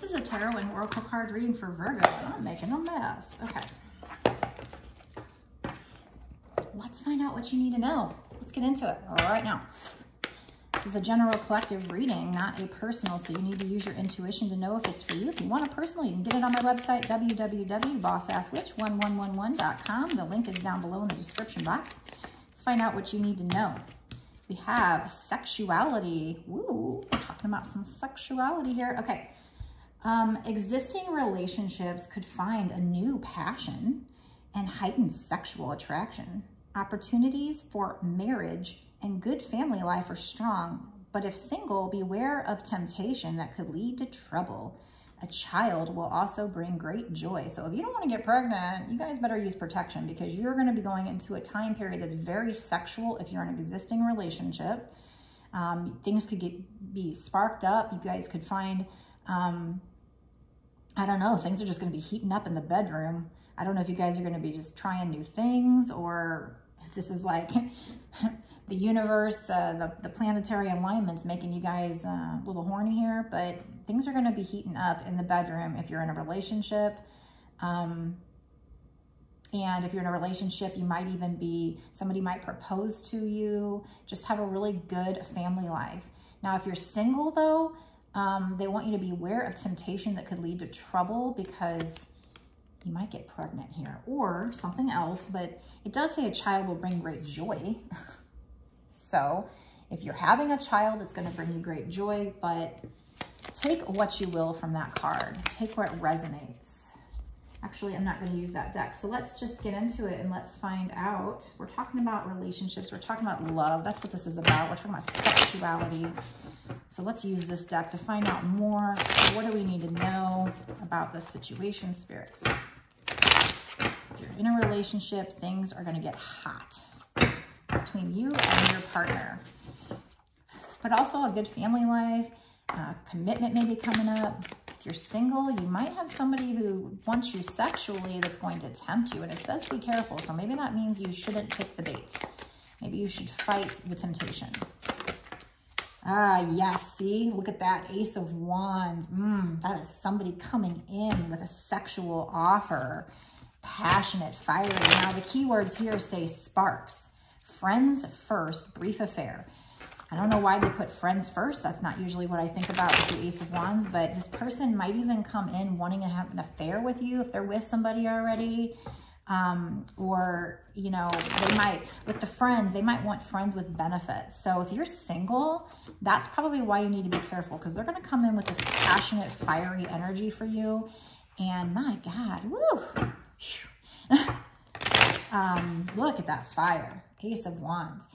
This is a tarot and oracle card reading for Virgo. I'm making a mess. Okay. Let's find out what you need to know. Let's get into it right now. This is a general collective reading, not a personal, so you need to use your intuition to know if it's for you. If you want a personal, you can get it on my website, www.bossasswitch1111.com. The link is down below in the description box. Let's find out what you need to know. We have sexuality. Woo, we're talking about some sexuality here. Okay. Um, existing relationships could find a new passion and heightened sexual attraction. Opportunities for marriage and good family life are strong, but if single, beware of temptation that could lead to trouble. A child will also bring great joy. So if you don't want to get pregnant, you guys better use protection because you're going to be going into a time period that's very sexual if you're in an existing relationship. Um, things could get be sparked up. You guys could find um, I don't know, things are just going to be heating up in the bedroom. I don't know if you guys are going to be just trying new things or if this is like the universe, uh, the, the planetary alignments making you guys uh, a little horny here, but things are going to be heating up in the bedroom if you're in a relationship. Um, and if you're in a relationship, you might even be, somebody might propose to you. Just have a really good family life. Now, if you're single though, um, they want you to be aware of temptation that could lead to trouble because you might get pregnant here or something else, but it does say a child will bring great joy. so if you're having a child, it's going to bring you great joy, but take what you will from that card. Take what resonates. Actually, I'm not going to use that deck. So let's just get into it and let's find out. We're talking about relationships. We're talking about love. That's what this is about. We're talking about sexuality. So let's use this deck to find out more. What do we need to know about the situation, spirits? If you're in a relationship, things are going to get hot between you and your partner. But also a good family life, uh, commitment may be coming up. You're single, you might have somebody who wants you sexually that's going to tempt you. And it says be careful, so maybe that means you shouldn't take the bait. Maybe you should fight the temptation. Ah, yes, see? Look at that, Ace of Wands. Mm, that is somebody coming in with a sexual offer. Passionate, fiery. Now, the keywords here say sparks. Friends first, brief affair. I don't know why they put friends first. That's not usually what I think about with the Ace of Wands, but this person might even come in wanting to have an affair with you if they're with somebody already um, or, you know, they might, with the friends, they might want friends with benefits. So if you're single, that's probably why you need to be careful because they're going to come in with this passionate, fiery energy for you. And my God, woo! um, look at that fire, Ace of Wands.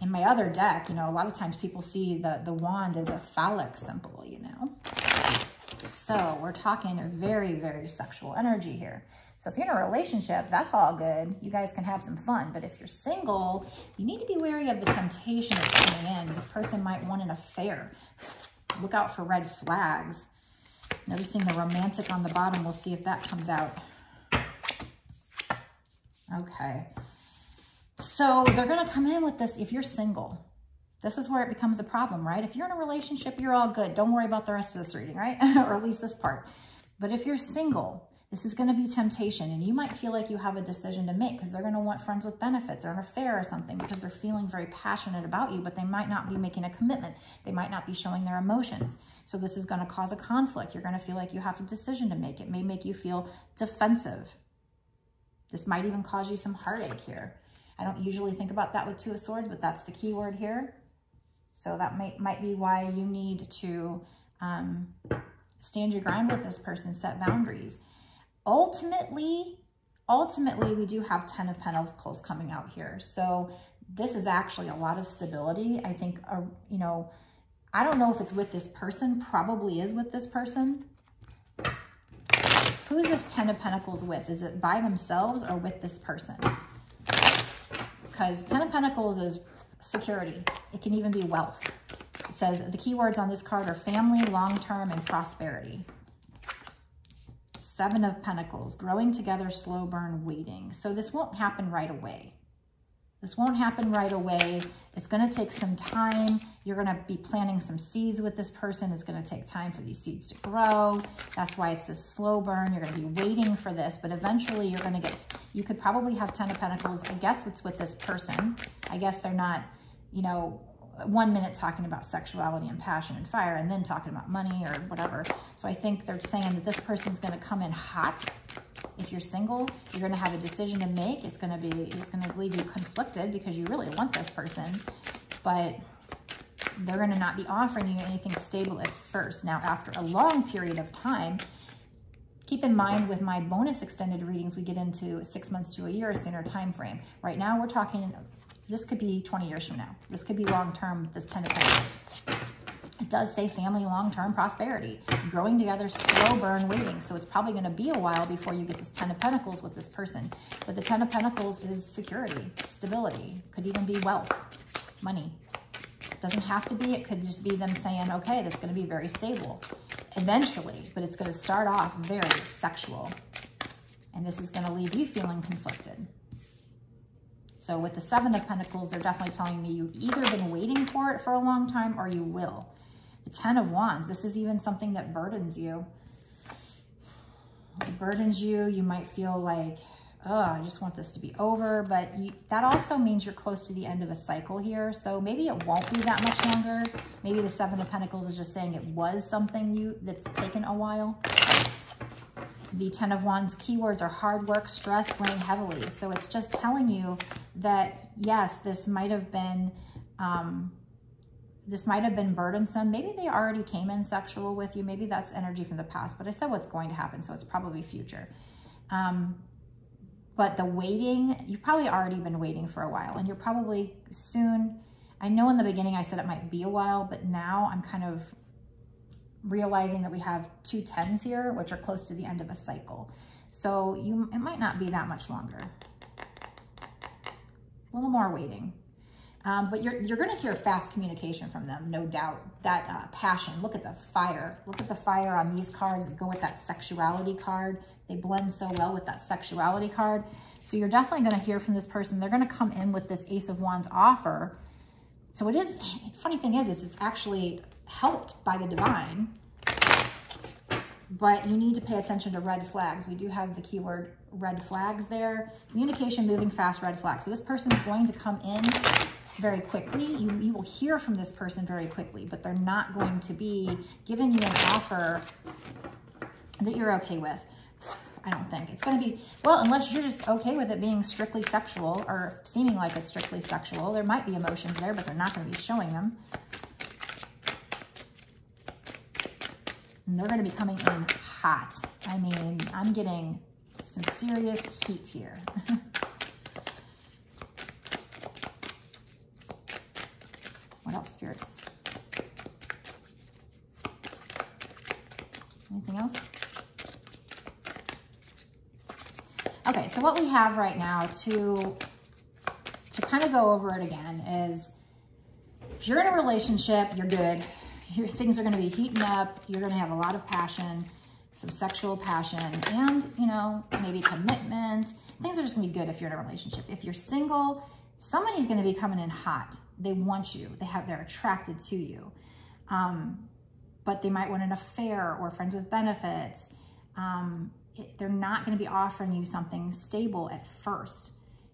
In my other deck, you know, a lot of times people see the, the wand as a phallic symbol, you know. So we're talking very, very sexual energy here. So if you're in a relationship, that's all good. You guys can have some fun. But if you're single, you need to be wary of the temptation that's coming in. This person might want an affair. Look out for red flags. Noticing the romantic on the bottom, we'll see if that comes out. Okay. So they're going to come in with this if you're single. This is where it becomes a problem, right? If you're in a relationship, you're all good. Don't worry about the rest of this reading, right? or at least this part. But if you're single, this is going to be temptation, and you might feel like you have a decision to make because they're going to want friends with benefits or an affair or something because they're feeling very passionate about you, but they might not be making a commitment. They might not be showing their emotions. So this is going to cause a conflict. You're going to feel like you have a decision to make. It may make you feel defensive. This might even cause you some heartache here. I don't usually think about that with Two of Swords, but that's the key word here. So that might, might be why you need to um, stand your ground with this person, set boundaries ultimately, ultimately, we do have 10 of Pentacles coming out here. So this is actually a lot of stability. I think, uh, you know, I don't know if it's with this person, probably is with this person. Who is this 10 of Pentacles with? Is it by themselves or with this person? Because 10 of Pentacles is security. It can even be wealth. It says the keywords on this card are family, long-term, and prosperity. Seven of Pentacles, growing together, slow burn, waiting. So this won't happen right away. This won't happen right away. It's to take some time. You're to be planting some seeds with this person. It's to take time for these seeds to grow. That's why it's this slow burn. You're to be waiting for this, but eventually you're to get, you could probably have 10 of Pentacles. I guess it's with this person. I guess they're not, you know, one minute talking about sexuality and passion and fire and then talking about money or whatever. So I think they're saying that this person's going to come in hot. If you're single, you're going to have a decision to make. It's going to be, it's going to leave you conflicted because you really want this person, but they're going to not be offering you anything stable at first. Now, after a long period of time, keep in mind with my bonus extended readings, we get into six months to a year sooner time frame. Right now, we're talking this could be 20 years from now. This could be long-term, this 10 of Pentacles. It does say family long-term prosperity, growing together, slow burn, waiting. So it's probably going to be a while before you get this 10 of Pentacles with this person. But the 10 of Pentacles is security, stability, could even be wealth, money. Doesn't have to be. It could just be them saying, okay, that's going to be very stable eventually, but it's going to start off very sexual. And this is going to leave you feeling conflicted. So with the Seven of Pentacles, they're definitely telling me you've either been waiting for it for a long time or you will. Ten of Wands, this is even something that burdens you. It burdens you. You might feel like, oh, I just want this to be over. But you, that also means you're close to the end of a cycle here. So maybe it won't be that much longer. Maybe the Seven of Pentacles is just saying it was something you that's taken a while. The Ten of Wands keywords are hard work, stress, weighing heavily. So it's just telling you that, yes, this might have been, um, this might have been burdensome. Maybe they already came in sexual with you. Maybe that's energy from the past. But I said what's going to happen, so it's probably future. Um, but the waiting, you've probably already been waiting for a while. And you're probably soon, I know in the beginning I said it might be a while, but now I'm kind of realizing that we have two tens here, which are close to the end of a cycle. So you, it might not be that much longer. A little more waiting. Um, but you're, you're going to hear fast communication from them, no doubt. That uh, passion, look at the fire. Look at the fire on these cards that go with that sexuality card. They blend so well with that sexuality card. So you're definitely going to hear from this person. They're going to come in with this Ace of Wands offer. So it is, funny thing is, is it's actually helped by the divine, but you need to pay attention to red flags. We do have the keyword red flags there. Communication, moving fast, red flag. So this person is going to come in very quickly. You, you will hear from this person very quickly, but they're not going to be giving you an offer that you're okay with. I don't think. It's going to be, well, unless you're just okay with it being strictly sexual or seeming like it's strictly sexual. There might be emotions there, but they're not going to be showing them. They're to be coming in hot. I mean, I'm getting some serious heat here. what else, spirits? Anything else? Okay, so what we have right now to, to kind of go over it again is if you're in a relationship, you're good your things are going to be heating up. You're going to have a lot of passion, some sexual passion, and, you know, maybe commitment. Things are just going to be good if you're in a relationship. If you're single, somebody's going to be coming in hot. They want you. They have, they're attracted to you. Um, but they might want an affair or friends with benefits. Um, it, they're not going to be offering you something stable at first.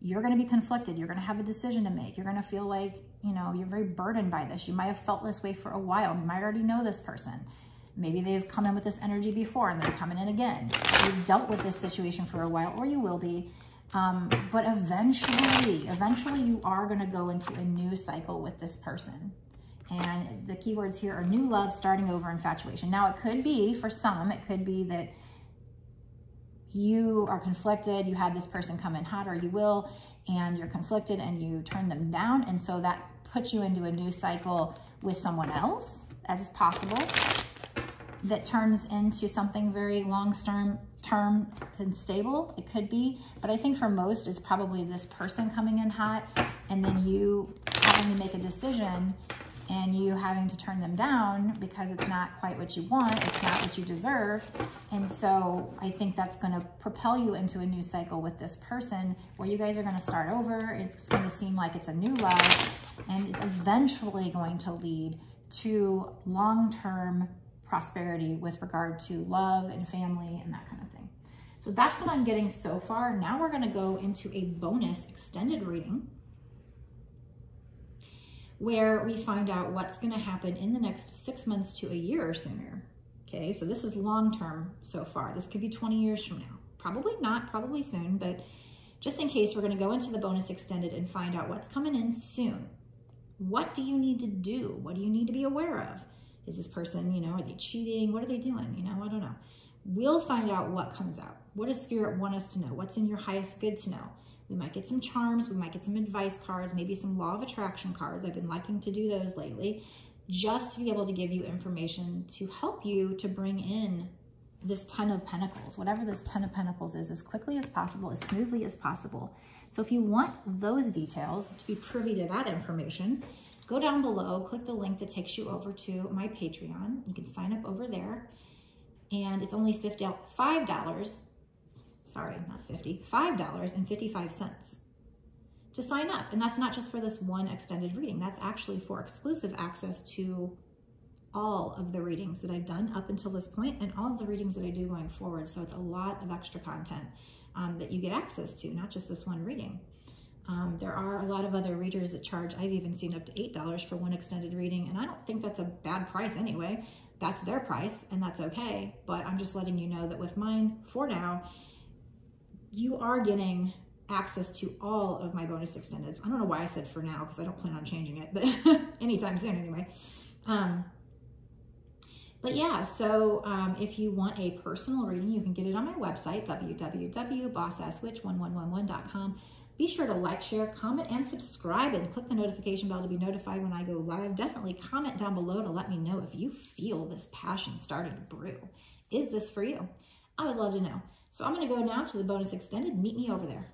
You're going to be conflicted. You're going to have a decision to make. You're going to feel like you know, you're very burdened by this. You might have felt this way for a while. You might already know this person. Maybe they've come in with this energy before and they're coming in again. You've dealt with this situation for a while, or you will be. Um, but eventually, eventually you are going to go into a new cycle with this person. And the keywords here are new love, starting over, infatuation. Now, it could be, for some, it could be that you are conflicted, you had this person come in hot, or you will, and you're conflicted and you turn them down. And so that put you into a new cycle with someone else. That is possible. That turns into something very long-term term and stable. It could be. But I think for most, it's probably this person coming in hot and then you having to make a decision and you having to turn them down because it's not quite what you want, it's not what you deserve. And so I think that's gonna propel you into a new cycle with this person where you guys are gonna start over. It's gonna seem like it's a new love and it's eventually going to lead to long-term prosperity with regard to love and family and that kind of thing. So that's what I'm getting so far. Now we're gonna go into a bonus extended reading where we find out what's gonna happen in the next six months to a year or sooner. Okay, so this is long-term so far. This could be 20 years from now. Probably not, probably soon, but just in case, we're gonna go into the bonus extended and find out what's coming in soon. What do you need to do? What do you need to be aware of? Is this person, you know, are they cheating? What are they doing? You know, I don't know. We'll find out what comes out. What does spirit want us to know? What's in your highest good to know? We might get some charms, we might get some advice cards, maybe some law of attraction cards. I've been liking to do those lately, just to be able to give you information to help you to bring in this Ten of Pentacles, whatever this Ten of Pentacles is, as quickly as possible, as smoothly as possible. So if you want those details, to be privy to that information, go down below, click the link that takes you over to my Patreon. You can sign up over there. And it's only $5 sorry, not 50, $5.55 to sign up. And that's not just for this one extended reading. That's actually for exclusive access to all of the readings that I've done up until this point and all of the readings that I do going forward. So it's a lot of extra content um, that you get access to, not just this one reading. Um, there are a lot of other readers that charge, I've even seen up to $8 for one extended reading, and I don't think that's a bad price anyway. That's their price, and that's okay. But I'm just letting you know that with mine, for now, you are getting access to all of my bonus extendeds. I don't know why I said for now because I don't plan on changing it, but anytime soon anyway. Um, but yeah, so um, if you want a personal reading, you can get it on my website, www.bossasswitch1111.com. Be sure to like, share, comment, and subscribe and click the notification bell to be notified when I go live. Definitely comment down below to let me know if you feel this passion starting to brew. Is this for you? I would love to know. So I'm going to go now to the bonus extended. Meet me over there.